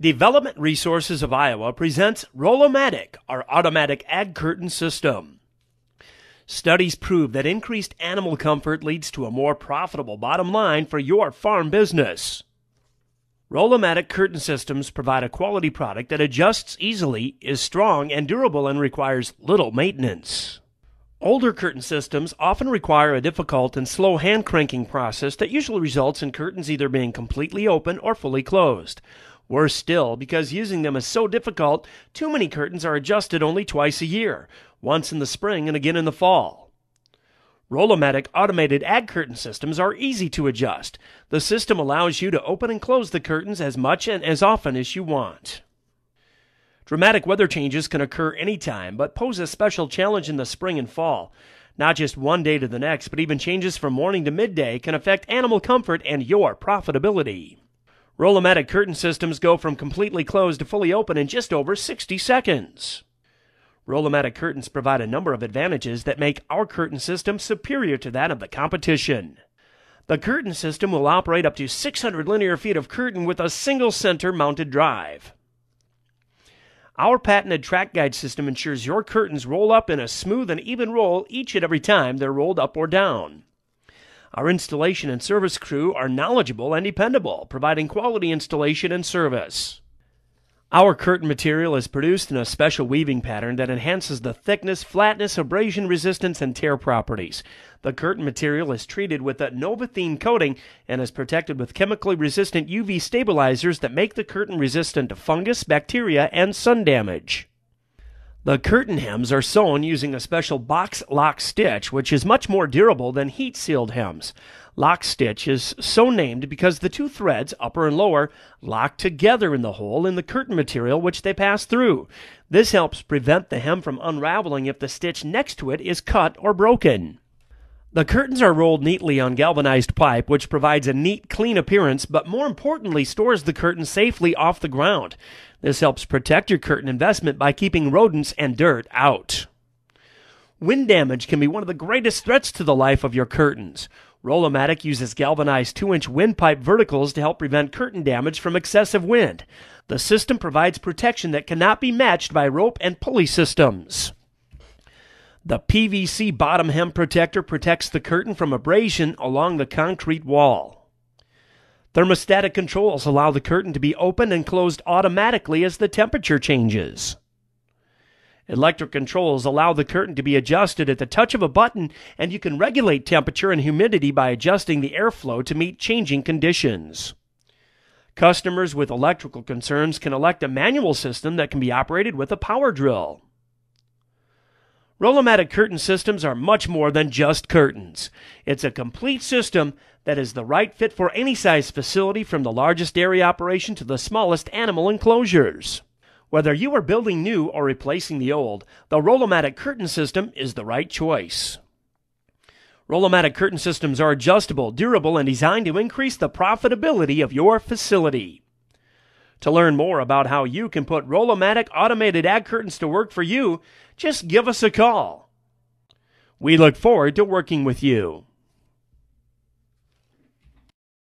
Development Resources of Iowa presents Roll-O-Matic, our automatic ag curtain system. Studies prove that increased animal comfort leads to a more profitable bottom line for your farm business. Roll-O-Matic curtain systems provide a quality product that adjusts easily, is strong and durable, and requires little maintenance. Older curtain systems often require a difficult and slow hand cranking process that usually results in curtains either being completely open or fully closed. Worse still, because using them is so difficult, too many curtains are adjusted only twice a year, once in the spring and again in the fall. Roll-O-Matic automated ag curtain systems are easy to adjust. The system allows you to open and close the curtains as much and as often as you want. Dramatic weather changes can occur anytime, but pose a special challenge in the spring and fall. Not just one day to the next, but even changes from morning to midday can affect animal comfort and your profitability. Roll-O-Matic curtain systems go from completely closed to fully open in just over 60 seconds. Roll-O-Matic curtains provide a number of advantages that make our curtain system superior to that of the competition. The curtain system will operate up to 600 linear feet of curtain with a single center mounted drive. Our patented track guide system ensures your curtains roll up in a smooth and even roll each and every time they're rolled up or down. Our installation and service crew are knowledgeable and dependable, providing quality installation and service. Our curtain material is produced in a special weaving pattern that enhances the thickness, flatness, abrasion resistance, and tear properties. The curtain material is treated with a Novathene coating and is protected with chemically resistant UV stabilizers that make the curtain resistant to fungus, bacteria, and sun damage. The curtain hems are sewn using a special box lock stitch, which is much more durable than heat sealed hems. Lock stitch is so named because the two threads, upper and lower, lock together in the hole in the curtain material which they pass through. This helps prevent the hem from unraveling if the stitch next to it is cut or broken. The curtains are rolled neatly on galvanized pipe, which provides a neat, clean appearance, but more importantly, stores the curtain safely off the ground. This helps protect your curtain investment by keeping rodents and dirt out. Wind damage can be one of the greatest threats to the life of your curtains. Roll-O-Matic uses galvanized 2 inch windpipe verticals to help prevent curtain damage from excessive wind. The system provides protection that cannot be matched by rope and pulley systems. The PVC bottom hem protector protects the curtain from abrasion along the concrete wall. Thermostatic controls allow the curtain to be opened and closed automatically as the temperature changes. Electric controls allow the curtain to be adjusted at the touch of a button, and you can regulate temperature and humidity by adjusting the airflow to meet changing conditions. Customers with electrical concerns can elect a manual system that can be operated with a power drill. Roll-O-Matic curtain systems are much more than just curtains. It's a complete system that is the right fit for any size facility from the largest dairy operation to the smallest animal enclosures. Whether you are building new or replacing the old, the Roll-O-Matic curtain system is the right choice. Roll-O-Matic curtain systems are adjustable, durable, and designed to increase the profitability of your facility. To learn more about how you can put Roll-O-Matic automated ag curtains to work for you, just give us a call. We look forward to working with you.